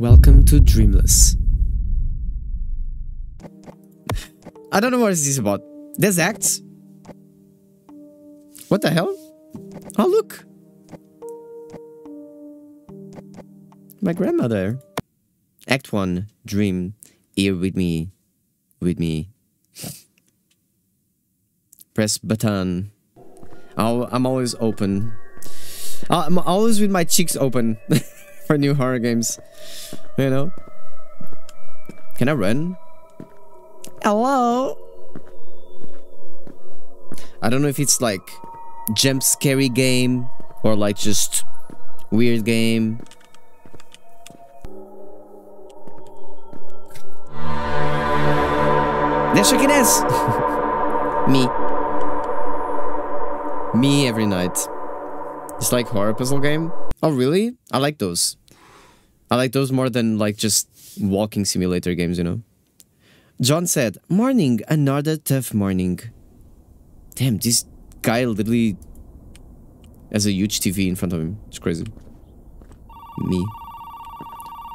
Welcome to Dreamless. I don't know what is this about. There's acts. What the hell? Oh, look. My grandmother. Act 1, Dream. Here with me. With me. Press button. I'll, I'm always open. Uh, I'm always with my cheeks open for new horror games. You know? Can I run? Hello? I don't know if it's like jump scary game or like just weird game. There shaking ass. Me. Me every night. It's like horror puzzle game. Oh really? I like those. I like those more than like just walking simulator games, you know. John said, Morning, another tough morning. Damn, this guy literally has a huge TV in front of him. It's crazy. Me.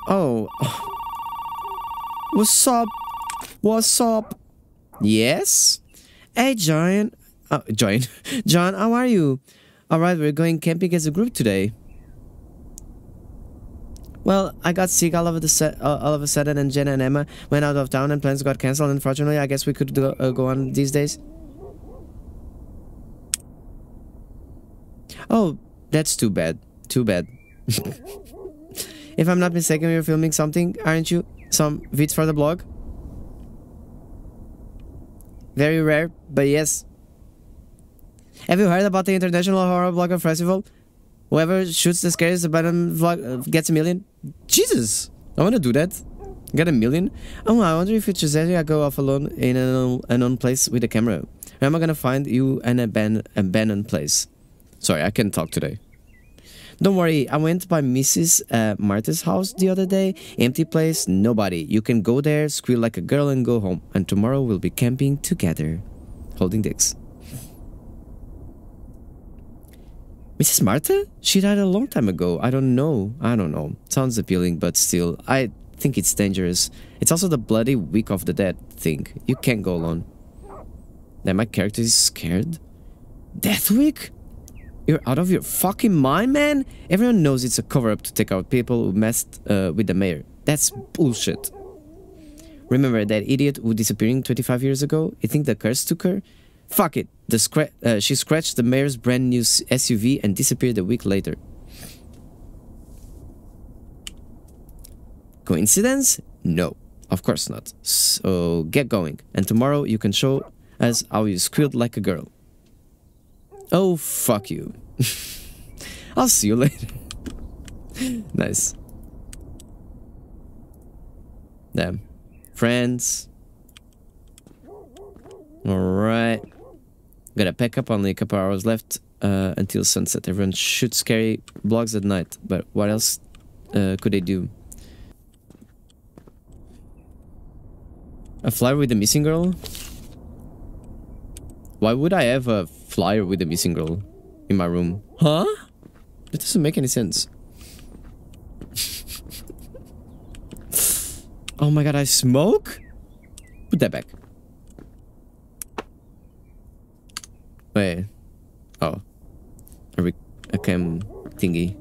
Oh. What's up? What's up? Yes? Hey, John. Oh, John. John, how are you? Alright, we're going camping as a group today. Well, I got sick all of, the uh, all of a sudden and Jenna and Emma went out of town and plans got cancelled. Unfortunately, I guess we could go, uh, go on these days. Oh, that's too bad. Too bad. if I'm not mistaken, you're filming something, aren't you? Some vids for the blog? Very rare, but yes. Have you heard about the International Horror Blogger Festival? Whoever shoots the scariest abandoned vlog uh, gets a million. Jesus, I want to do that. Get a million? Oh, I wonder if it's just I go off alone in an unknown place with a camera. Or am I gonna find you an abandoned, abandoned place? Sorry, I can't talk today. Don't worry, I went by Mrs. Uh, Martha's house the other day. Empty place, nobody. You can go there, squeal like a girl and go home. And tomorrow we'll be camping together. Holding dicks. Mrs. Martha? She died a long time ago. I don't know. I don't know. Sounds appealing, but still, I think it's dangerous. It's also the bloody week of the dead thing. You can't go alone. Then my character is scared? Death week? You're out of your fucking mind, man? Everyone knows it's a cover-up to take out people who messed uh, with the mayor. That's bullshit. Remember that idiot who disappeared 25 years ago? You think the curse took her? Fuck it. The scra uh, she scratched the mayor's brand new SUV and disappeared a week later. Coincidence? No, of course not. So get going, and tomorrow you can show us how you squealed like a girl. Oh, fuck you. I'll see you later. nice. Damn. Friends. Alright. Gotta pack up, only a couple hours left uh, until sunset. Everyone shoots scary blogs at night, but what else uh, could they do? A flyer with a missing girl? Why would I have a flyer with a missing girl in my room? Huh? That doesn't make any sense. oh my god, I smoke? Put that back. Wait. Oh. A, a cam thingy.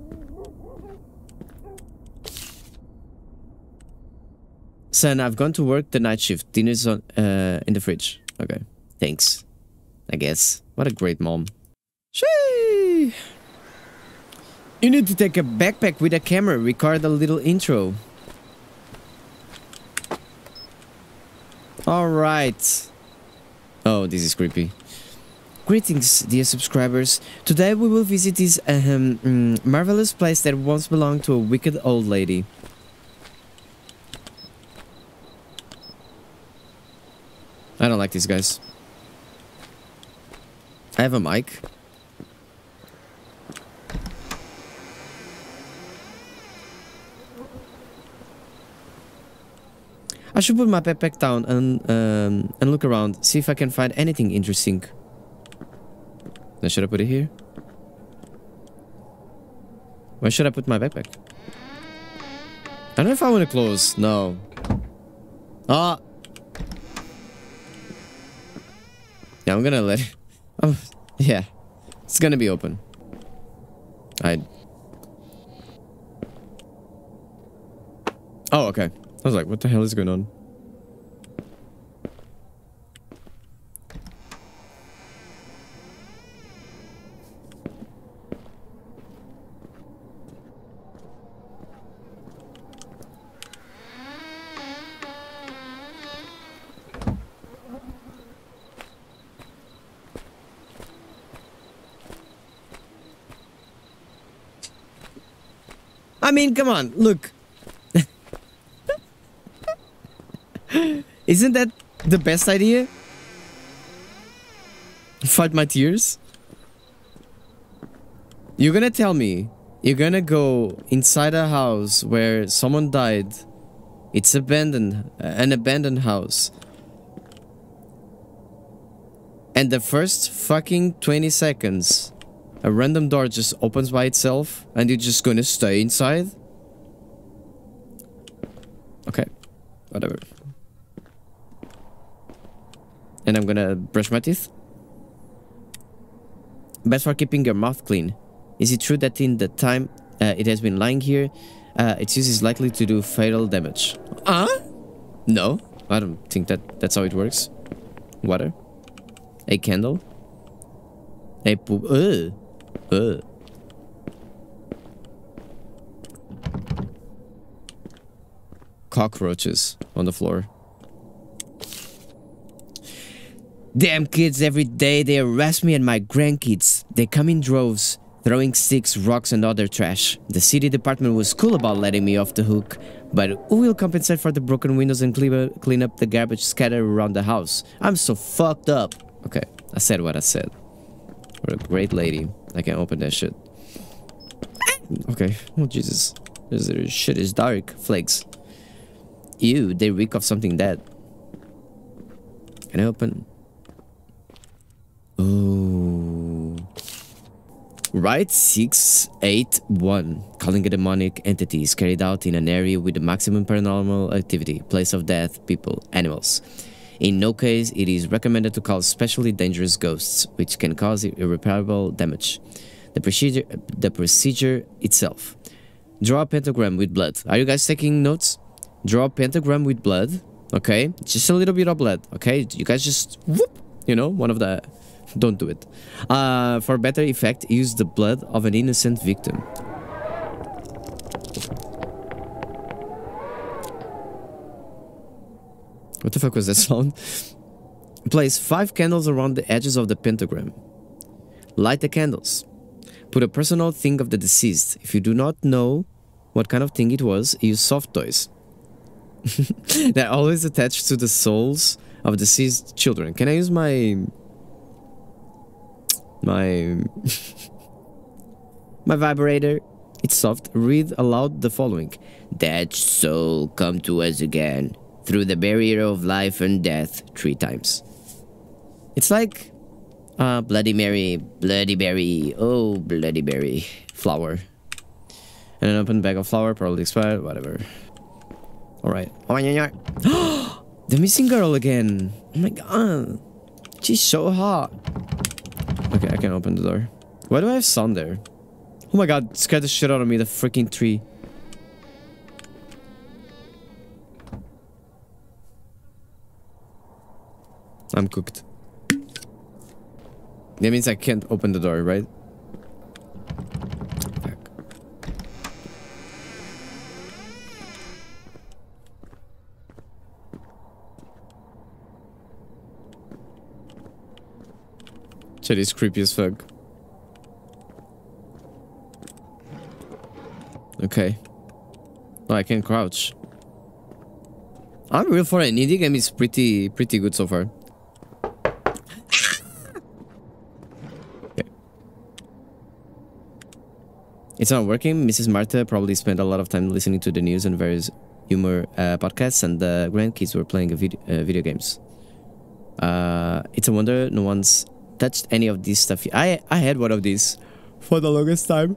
Son, I've gone to work the night shift. Dinner's on, uh, in the fridge. Okay. Thanks. I guess. What a great mom. Shee! You need to take a backpack with a camera. Record a little intro. Alright. Oh, this is creepy. Greetings, dear subscribers. Today we will visit this mm, marvelous place that once belonged to a wicked old lady. I don't like these guys. I have a mic. I should put my backpack down and um, and look around, see if I can find anything interesting. Then should I put it here? Where should I put my backpack? I don't know if I want to close. No. Ah. Yeah, I'm gonna let it. Yeah. It's gonna be open. I. Oh, okay. I was like, what the hell is going on? Mean, come on, look. Isn't that the best idea? Fight my tears? You're gonna tell me you're gonna go inside a house where someone died. It's abandoned, an abandoned house. And the first fucking 20 seconds, a random door just opens by itself and you're just gonna stay inside? Okay, whatever. And I'm gonna brush my teeth. Best for keeping your mouth clean. Is it true that in the time uh, it has been lying here, uh, its use is likely to do fatal damage? Huh? No, I don't think that that's how it works. Water. A candle. A poop. Ugh. Ugh. Cockroaches on the floor. Damn kids, every day they harass me and my grandkids. They come in droves, throwing sticks, rocks, and other trash. The city department was cool about letting me off the hook, but who will compensate for the broken windows and clean up the garbage scattered around the house? I'm so fucked up. Okay, I said what I said. What a great lady. I can't open that shit. Okay. Oh, Jesus. This shit is dark. Flakes. Ew, they reek of something dead. Can I open? Oh. Rite 681. Calling a demonic entity is carried out in an area with the maximum paranormal activity, place of death, people, animals. In no case it is recommended to call especially dangerous ghosts, which can cause irreparable damage. The procedure, the procedure itself. Draw a pentagram with blood. Are you guys taking notes? Draw a pentagram with blood. Okay, just a little bit of blood. Okay, you guys just whoop. You know, one of the. Don't do it. Uh, for better effect, use the blood of an innocent victim. What the fuck was that sound? Place five candles around the edges of the pentagram. Light the candles. Put a personal thing of the deceased. If you do not know what kind of thing it was, use soft toys. They're always attached to the souls of deceased children. Can I use my... My... my vibrator? It's soft. Read aloud the following. That soul come to us again through the barrier of life and death three times. It's like uh, Bloody Mary, Bloody Berry, oh, Bloody Berry, flower. And an open bag of flour, probably expired, whatever. Alright. Oh, yeah, yeah. the missing girl again. Oh my god. She's so hot. Okay, I can open the door. Why do I have sun there? Oh my god, scared the shit out of me, the freaking tree. I'm cooked. That means I can't open the door, right? Shit is creepy as fuck. Okay. Oh, I can crouch. Unreal for an indie game is pretty pretty good so far. It's not working. Mrs. Marta probably spent a lot of time listening to the news and various humor uh, podcasts, and the grandkids were playing video, uh, video games. Uh, it's a wonder no one's touched any of this stuff. I I had one of these for the longest time.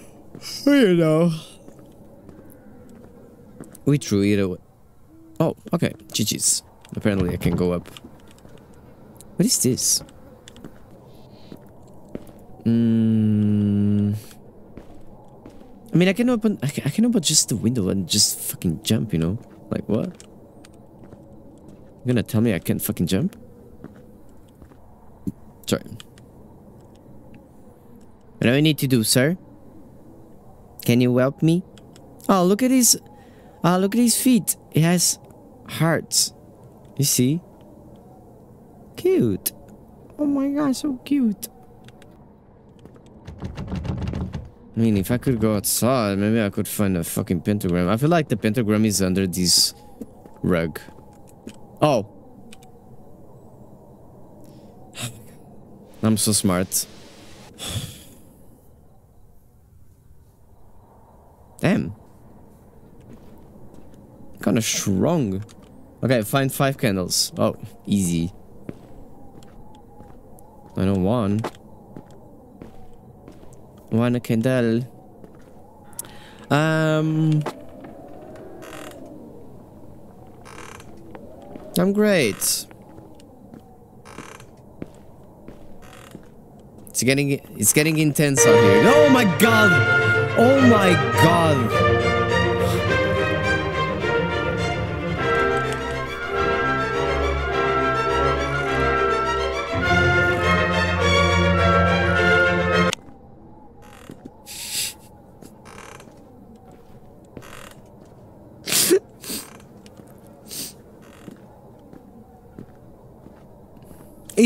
you know. We threw it away. Oh, okay. GG's. Apparently I can go up. What is this? Mm. I mean, I can open. I can, I can open just the window and just fucking jump. You know, like what? You're gonna tell me I can't fucking jump? Sorry. What do I need to do, sir? Can you help me? Oh, look at his... Oh, look at his feet. It has hearts. You see? Cute. Oh my god, so cute. I mean, if I could go outside, maybe I could find a fucking pentagram. I feel like the pentagram is under this rug. Oh. I'm so smart. Damn. Kinda strong. Okay, find five candles. Oh, easy. I know one. One candle. Um... I'm great. It's getting it's getting intense out here. Oh my god! Oh my god!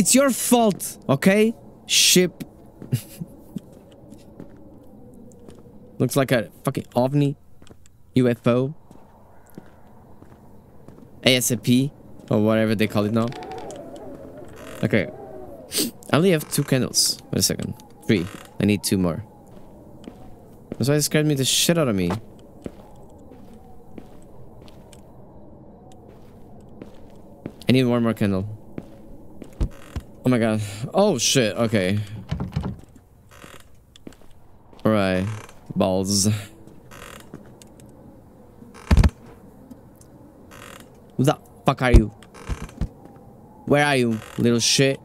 It's your fault, okay? Ship. Looks like a fucking ovni. UFO. ASAP. Or whatever they call it now. Okay. I only have two candles. Wait a second. Three. I need two more. That's why it scared me the shit out of me. I need one more candle. Oh my god. Oh shit, okay. Alright. Balls. Who the fuck are you? Where are you, little shit?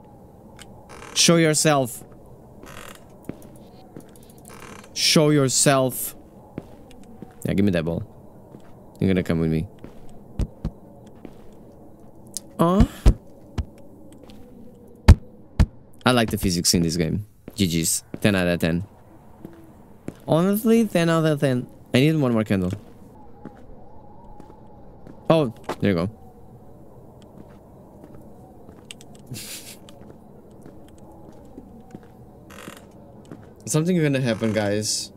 Show yourself. Show yourself. Yeah, give me that ball. You're gonna come with me. Uh I like the physics in this game. GG's. 10 out of 10. Honestly, 10 out of 10. I need one more candle. Oh, there you go. Something gonna happen, guys.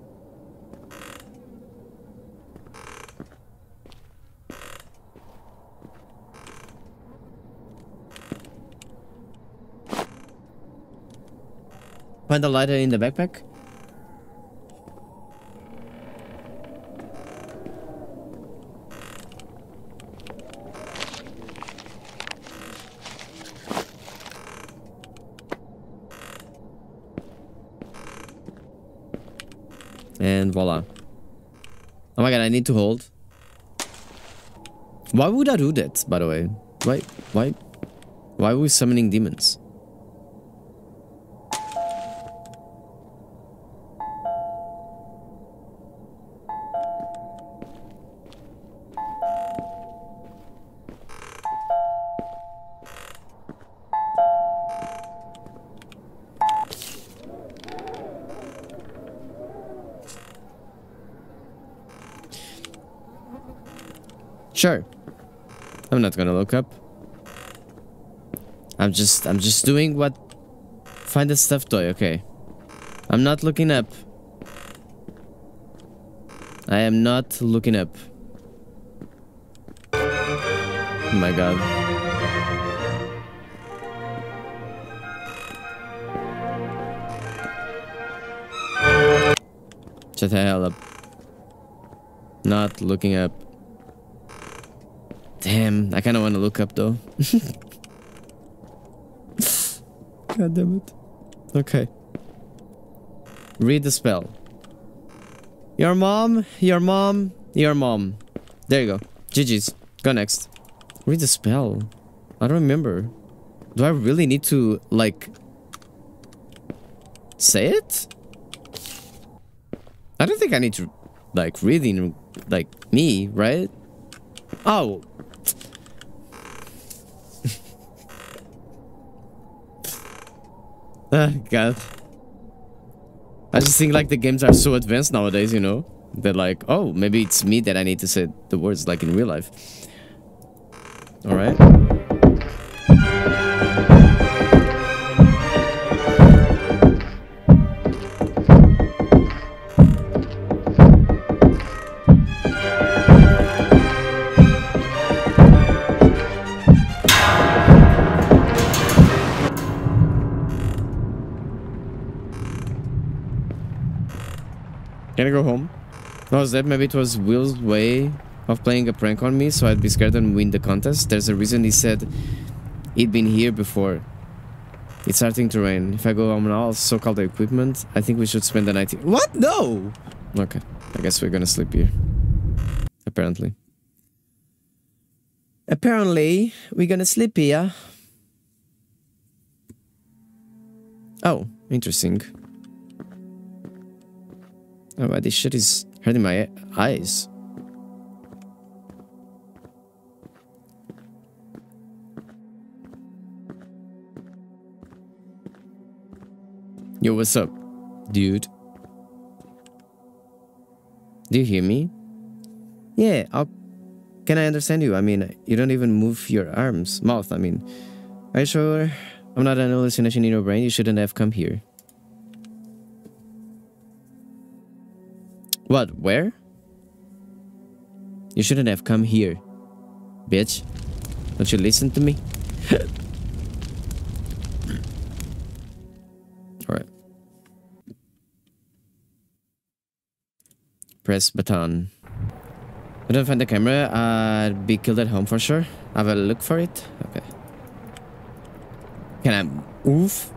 Find the lighter in the backpack? And voila. Oh my god, I need to hold. Why would I do that, by the way? Why, why, why are we summoning demons? Sure. I'm not gonna look up. I'm just, I'm just doing what... Find a stuffed toy, okay. I'm not looking up. I am not looking up. Oh my god. Shut the hell up. Not looking up. Damn, I kind of want to look up though. God damn it. Okay. Read the spell. Your mom, your mom, your mom. There you go. GG's. Go next. Read the spell. I don't remember. Do I really need to, like... Say it? I don't think I need to, like, reading, like, me, right? Oh. Ah, God. I just think, like, the games are so advanced nowadays, you know? That, like, oh, maybe it's me that I need to say the words, like, in real life. Alright. Can I go home? No, was that maybe it was Will's way of playing a prank on me so I'd be scared and win the contest? There's a reason he said he'd been here before. It's starting to rain. If I go home now, I'll soak all the equipment. I think we should spend the night here. What? No! Okay. I guess we're gonna sleep here. Apparently. Apparently, we're gonna sleep here. Oh, interesting. Oh, wow, this shit is hurting my eyes. Yo, what's up, dude? Do you hear me? Yeah, can I understand you? I mean, you don't even move your arms, mouth, I mean. Are you sure I'm not an hallucination in your brain? You shouldn't have come here. What? Where? You shouldn't have come here, bitch. Don't you listen to me? Alright. Press button. I don't find the camera. I'd be killed at home for sure. I will look for it. Okay. Can I move?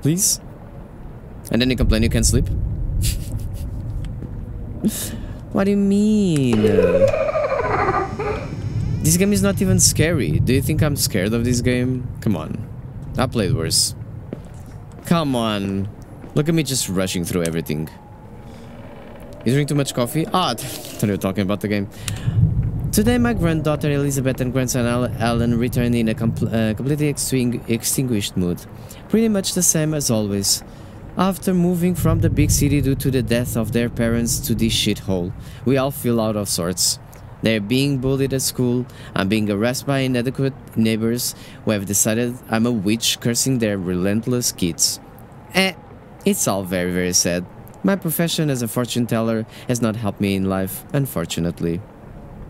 Please? And then you complain you can't sleep? What do you mean? This game is not even scary. Do you think I'm scared of this game? Come on. I played worse. Come on. Look at me just rushing through everything. You drink too much coffee? Ah, thought you were talking about the game. Today, my granddaughter Elizabeth and grandson Alan returned in a compl uh, completely extinguished mood. Pretty much the same as always. After moving from the big city due to the death of their parents to this shithole, we all feel out of sorts. They're being bullied at school, I'm being harassed by inadequate neighbors who have decided I'm a witch cursing their relentless kids. Eh, it's all very very sad. My profession as a fortune teller has not helped me in life, unfortunately.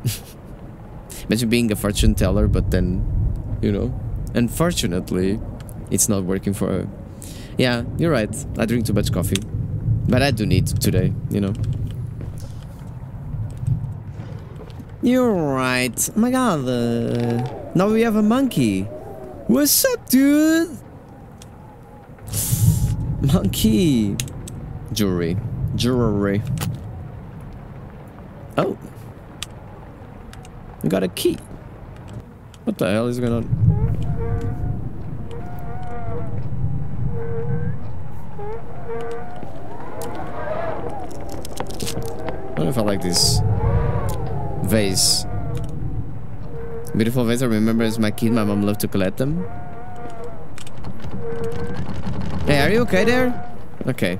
Imagine being a fortune teller, but then, you know, unfortunately, it's not working for. Yeah, you're right. I drink too much coffee. But I do need today, you know. You're right. Oh my god. Uh, now we have a monkey. What's up, dude? Monkey. Jewelry. Jewelry. Oh. We got a key. What the hell is going on? I don't know if I like this vase. Beautiful vase I remember as my kid, my mom loved to collect them. Hey, are you okay there? Okay.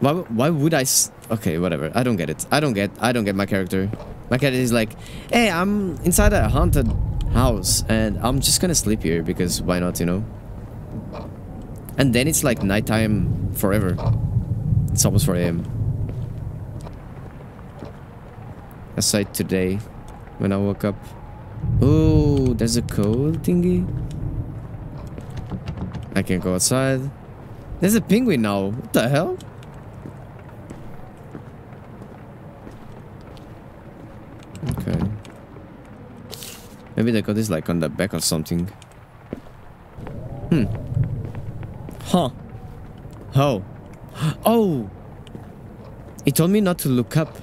Why, why would I... okay, whatever. I don't get it. I don't get... I don't get my character. My character is like, hey, I'm inside a haunted house and I'm just gonna sleep here because why not, you know? And then it's like nighttime forever. It's almost 4 a.m. Aside today, when I woke up. Oh, there's a code thingy. I can't go outside. There's a penguin now. What the hell? Okay. Maybe the code is like on the back of something. Hmm. Huh. Oh. Oh! He told me not to look up.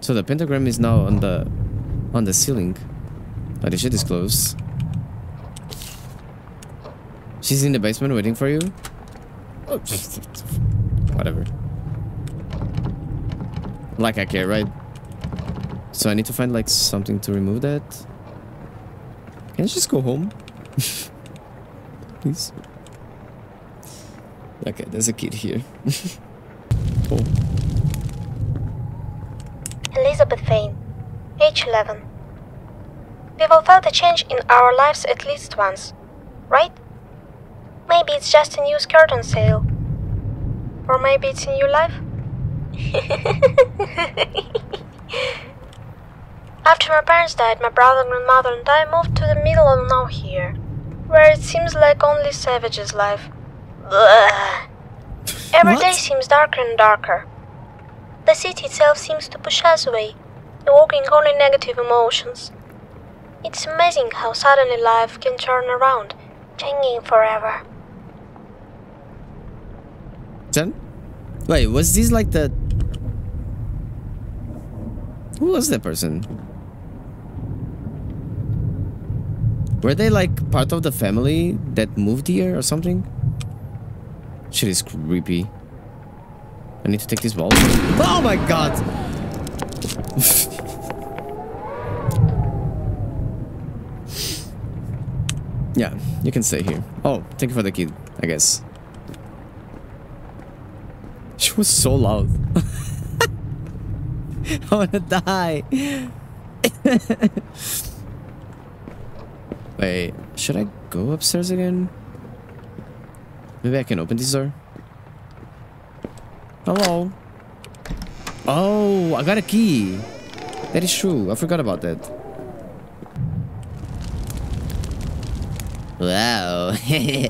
So the pentagram is now on the on the ceiling. But the shit is closed. She's in the basement waiting for you? Oh, whatever. Like I care, right? So I need to find like something to remove that. Can I just go home? Please. Okay, there's a kid here. oh. Elizabeth Vane, age 11. We've all felt a change in our lives at least once, right? Maybe it's just a new skirt on sale. Or maybe it's a new life? After my parents died, my brother, grandmother, and I moved to the middle of nowhere, where it seems like only savages live. Blah. Every What? day seems darker and darker. The city itself seems to push us away, evoking only negative emotions. It's amazing how suddenly life can turn around, changing forever. Ten? Wait, was this like the... Who was that person? Were they like part of the family that moved here or something? Shit is creepy. I need to take this ball. Oh my god! yeah, you can stay here. Oh, thank you for the key, I guess. She was so loud. I wanna die. Wait, should I go upstairs again? Maybe I can open this door. Hello. Oh, I got a key. That is true. I forgot about that. Wow.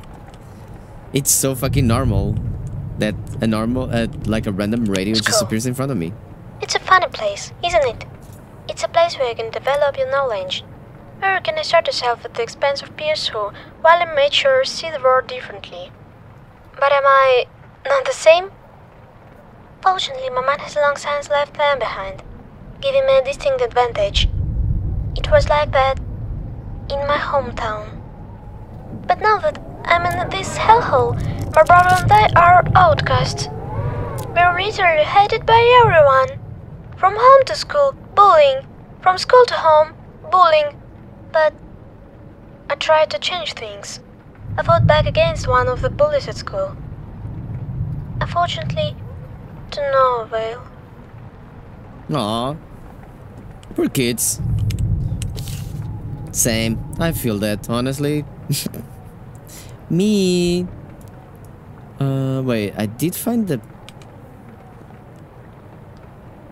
it's so fucking normal that a normal, uh, like a random radio just appears in front of me. It's a funny place, isn't it? It's a place where you can develop your knowledge, where you can assert yourself at the expense of peers who, while immature, see the world differently. But am I not the same? Fortunately, my man has long since left them behind, giving me a distinct advantage. It was like that in my hometown. But now that I'm in this hellhole, my brother and I are outcasts. We're literally hated by everyone. From home to school, bullying. From school to home, bullying. But I tried to change things. I fought back against one of the bullies at school. Unfortunately, to no avail. Aw. Poor kids. Same. I feel that, honestly. Me. Uh, wait, I did find the...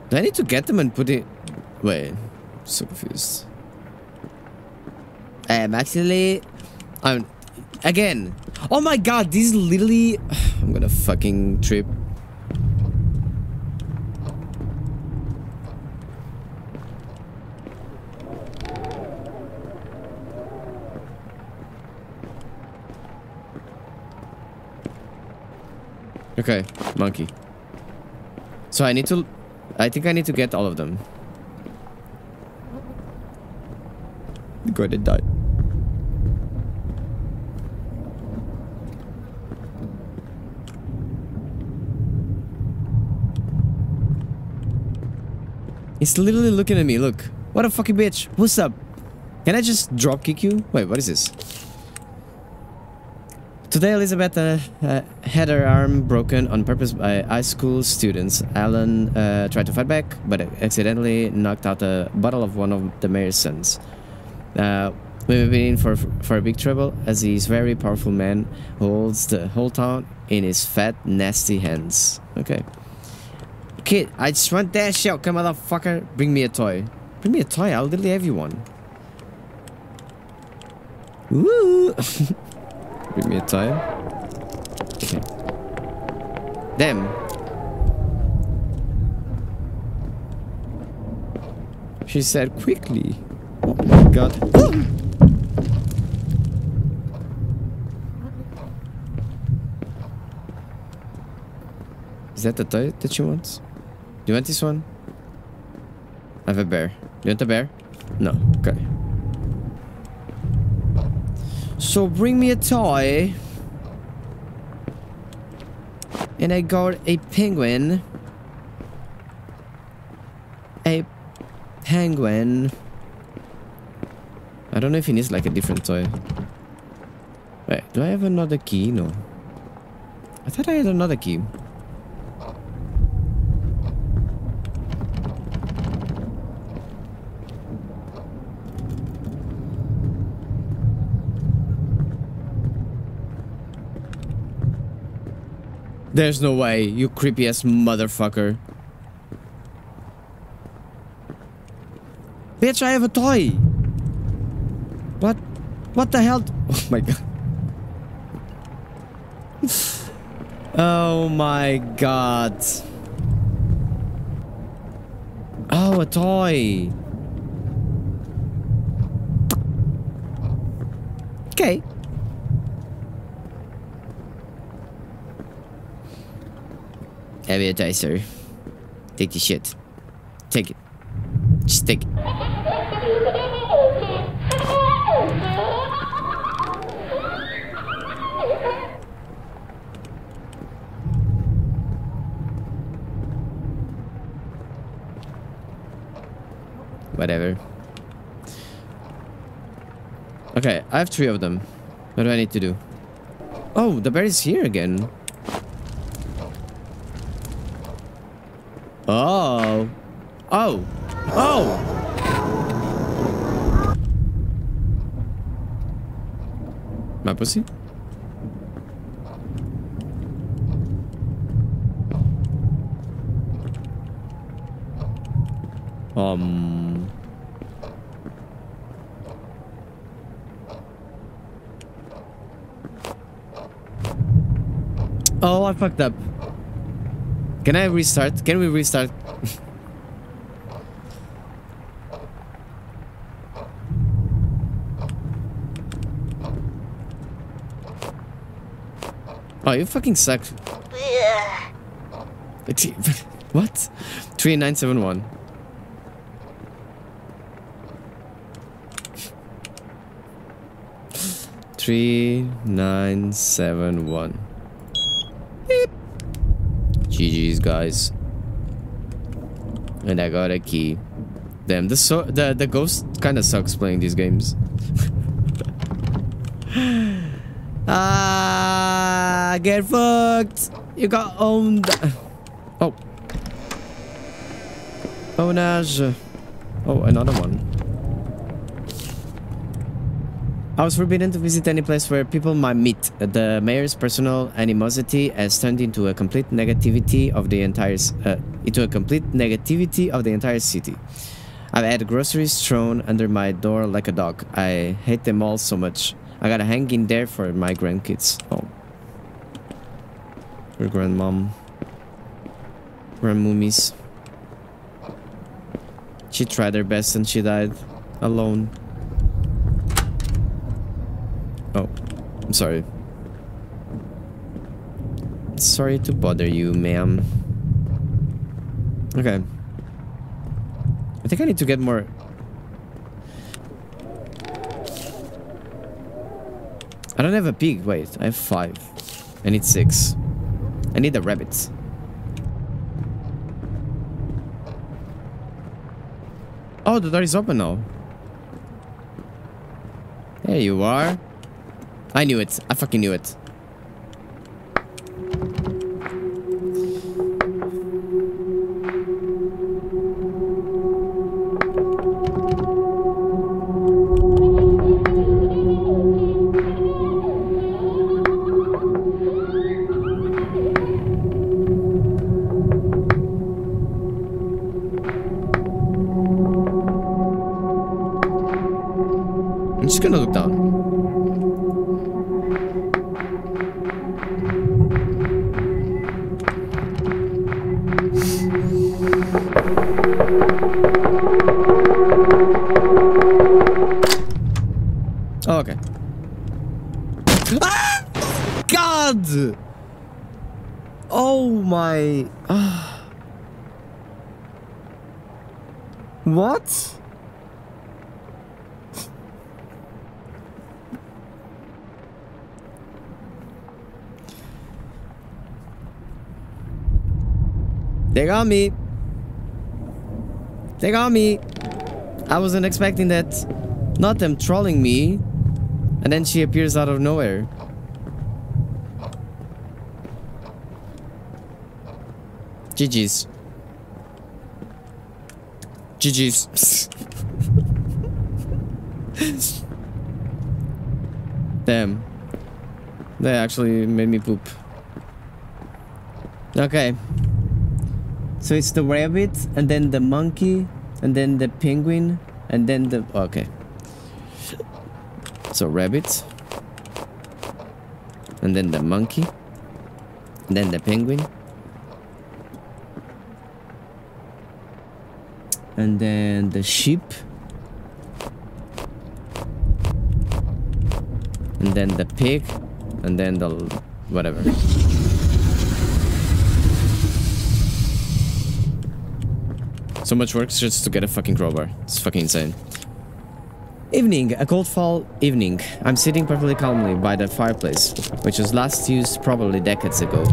Do I need to get them and put it... Wait, so confused. Um, actually... I'm... Again! Oh my god, this is literally... I'm gonna fucking trip. Okay, monkey. So I need to... I think I need to get all of them. Go ahead and die. He's literally looking at me, look. What a fucking bitch. What's up? Can I just drop kick you? Wait, what is this? Today, Elizabeth uh, uh, had her arm broken on purpose by high school students. Alan uh, tried to fight back, but accidentally knocked out a bottle of one of the mayor's sons. Uh, we've been in for, for a big trouble, as he's a very powerful man who holds the whole town in his fat, nasty hands. Okay. Kid, I just want that shit, okay, motherfucker. Bring me a toy. Bring me a toy, I'll literally have you one. Woo! Bring me a toy. Okay. Damn. She said quickly. Oh my god. Is that the toy that she want? Do you want this one? I have a bear. You want a bear? No. Okay. So bring me a toy. And I got a penguin. A penguin. I don't know if he needs like a different toy. Wait, do I have another key? No. I thought I had another key. There's no way, you creepy ass motherfucker. Bitch, I have a toy! What? What the hell? Oh my god. oh my god. Oh, a toy. Okay. Have toy, sir. Take the shit. Take it. Just take it. Whatever. Okay, I have three of them. What do I need to do? Oh, the bear is here again. Oh. Oh. Oh! My pussy? Um. Oh, I fucked up. Can I restart? Can we restart? oh, you fucking suck. what? 3971. Three nine seven one. GG's guys. And I got a key. Damn, the so the the ghost kind of sucks playing these games. ah, get fucked. You got owned. Oh. Ownage. Oh, another one. I was forbidden to visit any place where people might meet. The mayor's personal animosity has turned into a complete negativity of the entire uh, into a complete negativity of the entire city. I've had groceries thrown under my door like a dog. I hate them all so much. I gotta hang in there for my grandkids. Oh, your grandmom, grandmummies. She tried her best and she died alone. Oh, I'm sorry. Sorry to bother you, ma'am. Okay. I think I need to get more... I don't have a pig. Wait, I have five. I need six. I need a rabbit. Oh, the door is open now. There you are. I knew it. I fucking knew it. Got me. They got me. I wasn't expecting that. Not them trolling me. And then she appears out of nowhere. GG's. GG's. Damn. They actually made me poop. Okay. So it's the rabbit, and then the monkey, and then the penguin, and then the... Okay. So rabbit. And then the monkey. And then the penguin. And then the sheep. And then the pig. And then the... whatever. So much work just to get a fucking crowbar. It's fucking insane. Evening, a cold fall evening. I'm sitting perfectly calmly by the fireplace, which was last used probably decades ago.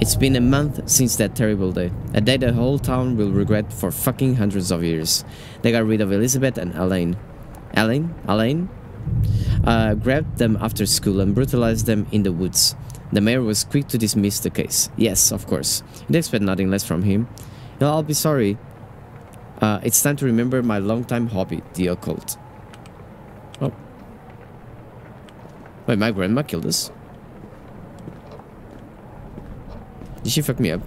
It's been a month since that terrible day. A day the whole town will regret for fucking hundreds of years. They got rid of Elizabeth and Elaine. Elaine? Elaine? Uh, grabbed them after school and brutalized them in the woods. The mayor was quick to dismiss the case. Yes, of course. You'd expect nothing less from him. You'll all be sorry uh, it's time to remember my longtime hobby, the occult. Oh. Wait, my grandma killed us? Did she fuck me up?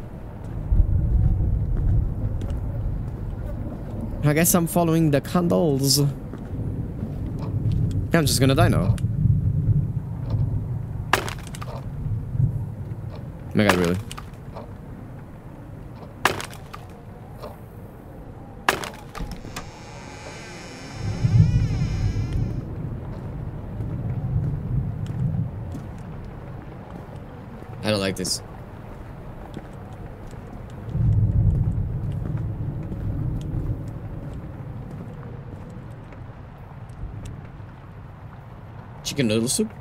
I guess I'm following the candles. I'm just gonna die now. Oh my god, really? This. Chicken noodle soup?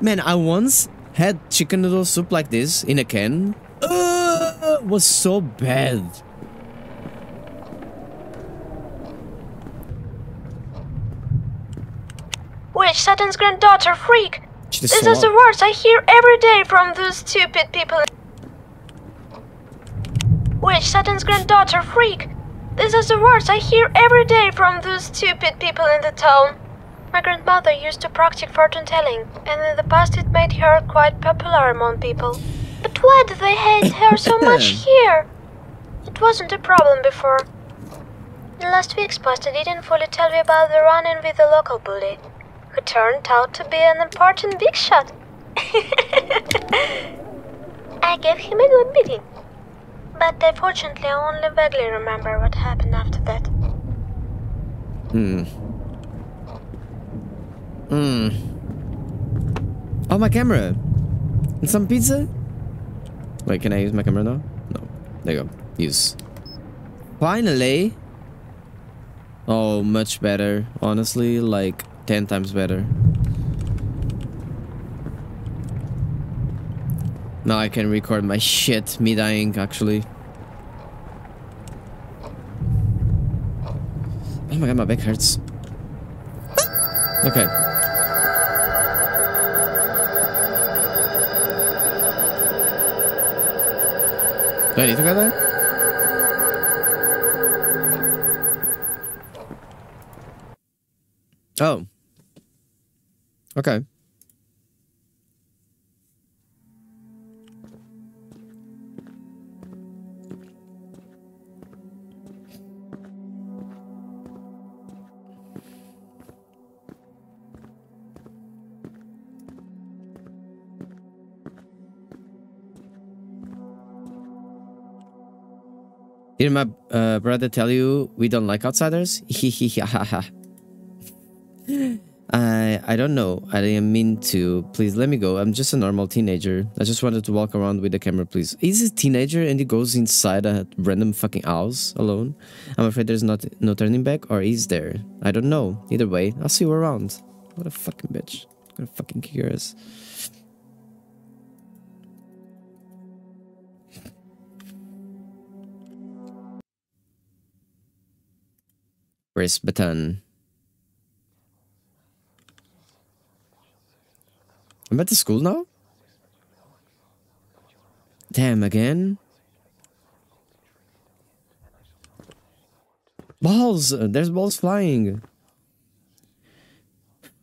Man, I once had chicken noodle soup like this in a can. Uh, was so bad. Witch Satan's granddaughter freak? This are the worst I hear every day from those stupid people. Witch Satan's granddaughter freak? This is the worst I hear every day from those stupid people in the town. My grandmother used to practice fortune telling, and in the past it made her quite popular among people. But why do they hate her so much here? It wasn't a problem before. In last week's post I didn't fully tell you about the run-in with the local bully who turned out to be an important big shot. I gave him a good beating. But unfortunately, I only vaguely remember what happened after that. Hmm. Hmm. Oh, my camera. And some pizza? Wait, can I use my camera now? No. There you go. Use. Finally. Oh, much better. Honestly, like 10 times better. Now I can record my shit, me dying actually. Oh my god, my back hurts. Okay. Do I need to go there? Oh. Okay. Did my uh, brother tell you we don't like outsiders? ha ha. I I don't know. I didn't mean to. Please let me go. I'm just a normal teenager. I just wanted to walk around with the camera, please. He's a teenager and he goes inside a random fucking house alone. I'm afraid there's not no turning back, or is there? I don't know. Either way, I'll see you around. What a fucking bitch. I'm gonna fucking kick your ass. I'm at the school now? Damn, again? Balls! There's balls flying.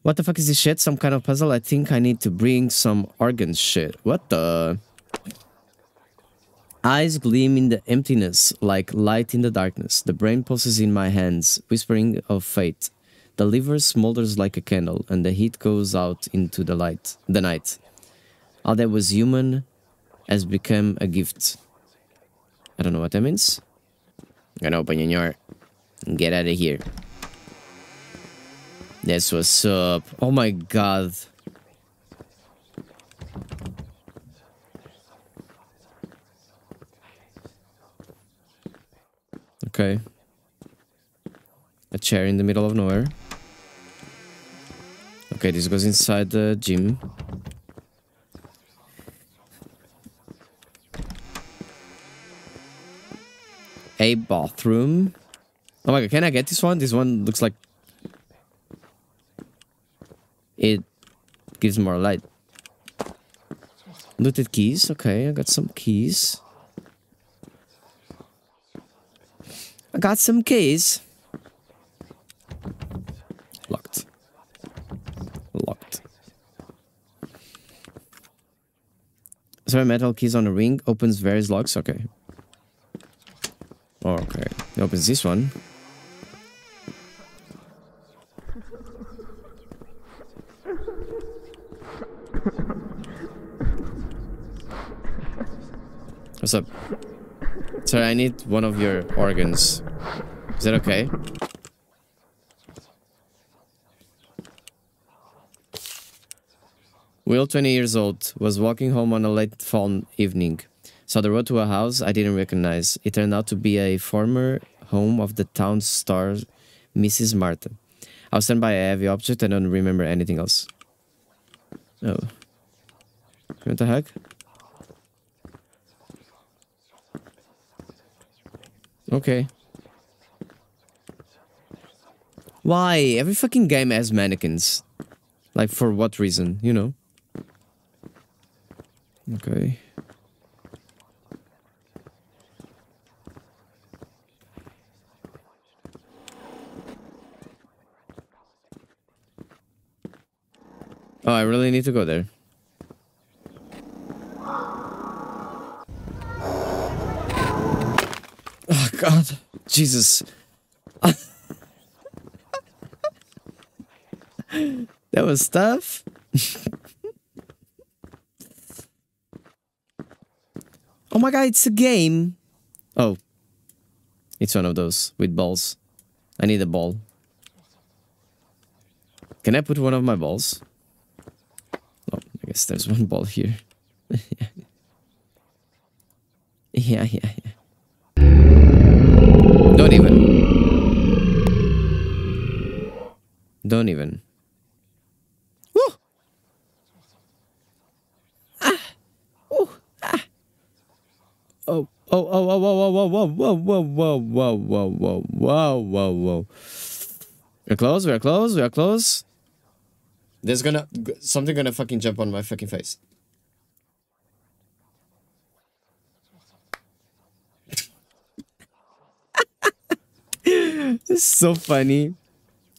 What the fuck is this shit? Some kind of puzzle? I think I need to bring some organ shit. What the? Eyes gleam in the emptiness like light in the darkness. The brain pulses in my hands, whispering of fate. The liver smolders like a candle, and the heat goes out into the light, the night. All that was human has become a gift. I don't know what that means. I'm gonna open your and get out of here. That's what's up. Oh my god. Okay. A chair in the middle of nowhere. Okay, this goes inside the gym. A bathroom. Oh my god, can I get this one? This one looks like it gives more light. Looted keys. Okay, I got some keys. I got some keys. Sorry, metal keys on a ring opens various locks. Okay. Okay. It opens this one. What's up? Sorry, I need one of your organs. Is that okay? Will, 20 years old, was walking home on a late fall evening. Saw the road to a house I didn't recognize. It turned out to be a former home of the town's star, Mrs. Martha. I was stunned by a heavy object and don't remember anything else. Oh. Want a hug? Okay. Why? Every fucking game has mannequins. Like, for what reason, you know? Okay. Oh, I really need to go there. Oh, God. Jesus. that was tough. oh my god, it's a game. Oh. It's one of those with balls. I need a ball. Can I put one of my balls? Oh, I guess there's one ball here. yeah, yeah, yeah. Don't even. Don't even. Woo! Ah! Ooh! Ah! Oh, oh, oh, oh, whoa, whoa, whoa, whoa, whoa, whoa, whoa, whoa, whoa, whoa, whoa, whoa. We're close, we're close, we're close. There's gonna... Something gonna fucking jump on my fucking face. It's so funny.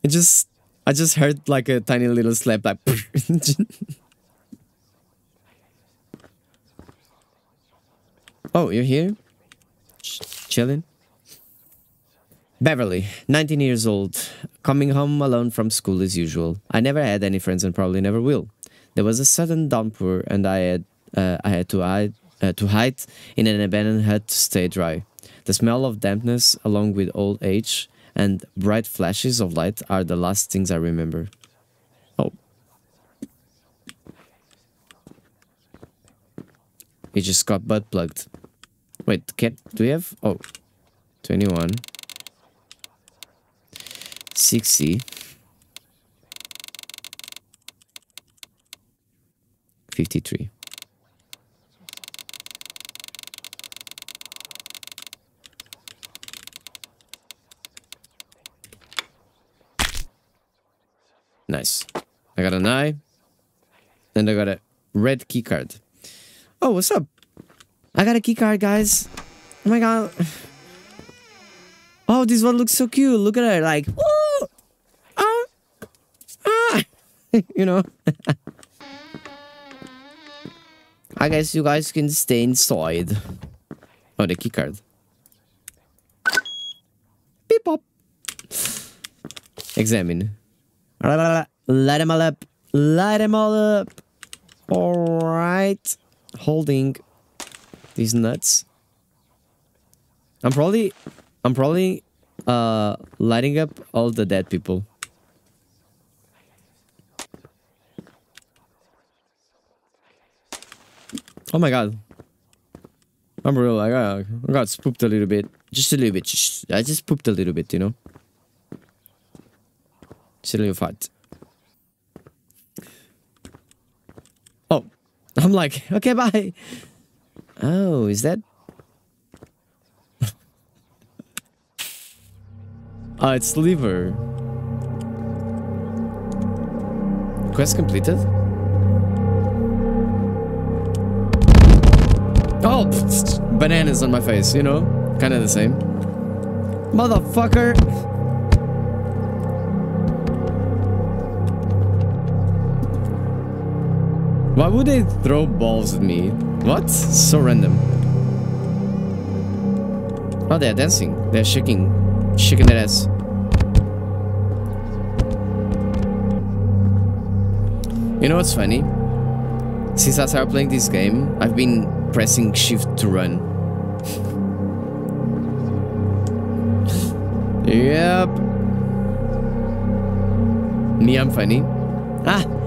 It just... I just heard like a tiny little slap like... Oh, you're here? Ch chilling? Beverly, 19 years old, coming home alone from school as usual. I never had any friends and probably never will. There was a sudden downpour and I had uh, I had to hide, uh, to hide in an abandoned hut to stay dry. The smell of dampness along with old age and bright flashes of light are the last things I remember. Oh. He just got butt plugged. Wait, can do we have? Oh, 21. 60. 53. Nice. I got an eye. And I got a red key card. Oh, what's up? I got a key card, guys. Oh my god. Oh, this one looks so cute. Look at her, like, woo! Ah! Ah! you know? I guess you guys can stay inside. Oh, the key card. Beep pop. Examine. Light them all up. Light them all up. Alright. Holding these nuts. I'm probably I'm probably uh lighting up all the dead people. Oh my god. I'm real I got I got spooked a little bit. Just a little bit. Just, I just pooped a little bit, you know? Just a little fart. Oh. I'm like, okay, bye. Oh, is that Ah, it's liver. Quest completed? Oh, bananas on my face, you know? Kind of the same. Motherfucker! Why would they throw balls at me? What? So random. Oh, they're dancing. They're shaking. Shaking their ass. You know what's funny? Since I started playing this game, I've been pressing shift to run. yep. Me, I'm funny. Ah! Ah!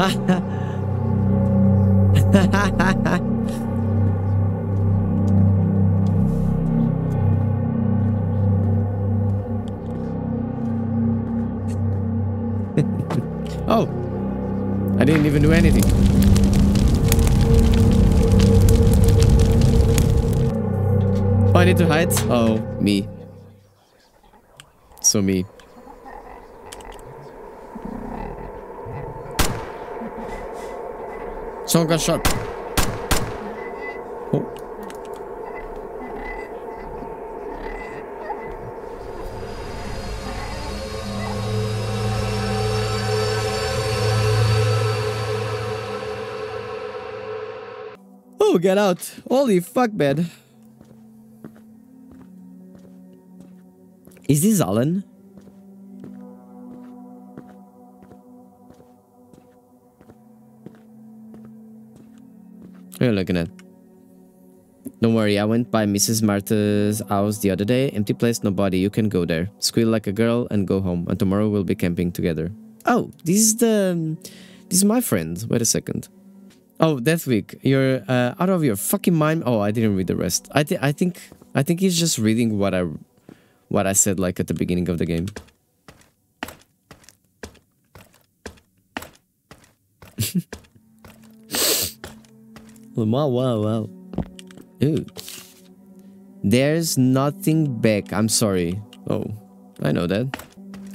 Oh! I didn't even do anything. Oh, I need to hide? Oh, me. So me. Shot. Oh. Oh, get out. Holy fuck, man. Is this Alan? What are you looking at? Don't worry, I went by Mrs. Martha's house the other day. Empty place, nobody. You can go there. Squeal like a girl and go home. And tomorrow we'll be camping together. Oh, this is the... This is my friend. Wait a second. Oh, Death Week. You're uh, out of your fucking mind. Oh, I didn't read the rest. I, th I think... I think he's just reading what I... What I said, like, at the beginning of the game. Oh, wow, wow, wow. Ooh. There's nothing back. I'm sorry. Oh, I know that.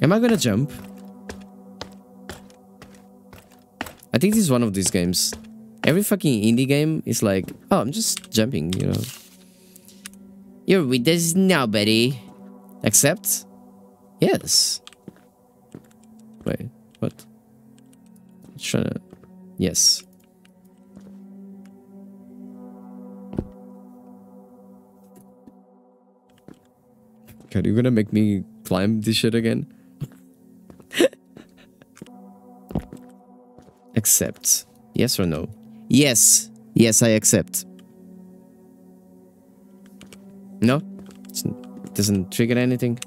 Am I gonna jump? I think this is one of these games. Every fucking indie game is like, oh, I'm just jumping, you know. You're with us now, buddy. Accept? Yes. Wait, what? Trying to... Yes. God, you gonna make me climb this shit again? accept. Yes or no? Yes. Yes, I accept. No? It doesn't trigger anything?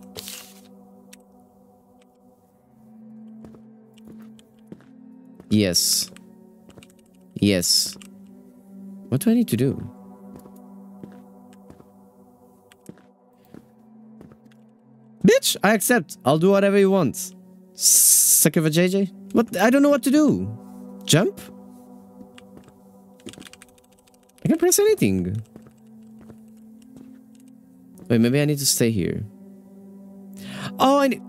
Yes. Yes. What do I need to do? Bitch, I accept. I'll do whatever you want. Suck of a JJ? What? I don't know what to do. Jump? I can press anything. Wait, maybe I need to stay here. Oh, I need...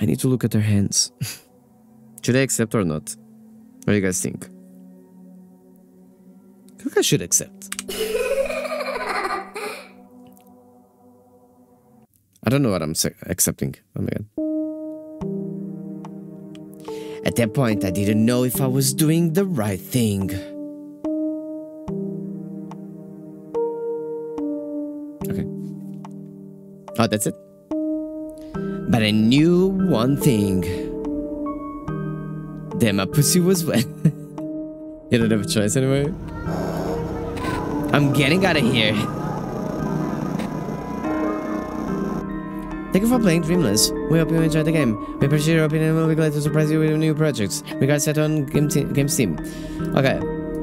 I need to look at their hands. should I accept or not? What do you guys think? I think I should accept. I don't know what I'm accepting. Oh my god. At that point, I didn't know if I was doing the right thing. Okay. Oh, that's it? But I knew one thing. Damn, my pussy was wet. you don't have a choice anyway. I'm getting out of here. Thank you for playing Dreamless. We hope you enjoyed the game. We appreciate your opinion and we'll be glad to surprise you with new projects. We got set on Game, Game Steam. Okay,